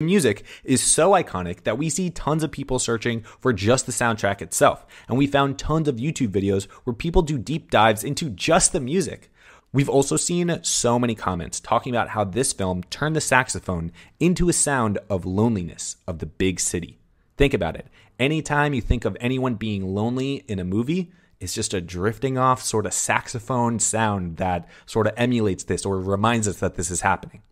Music is so iconic that we see tons of people searching for just the soundtrack itself, and we found tons of YouTube videos where people do deep dives into just the music. We've also seen so many comments talking about how this film turned the saxophone into a sound of loneliness of the big city. Think about it. Anytime you think of anyone being lonely in a movie, it's just a drifting off sort of saxophone sound that sort of emulates this or reminds us that this is happening.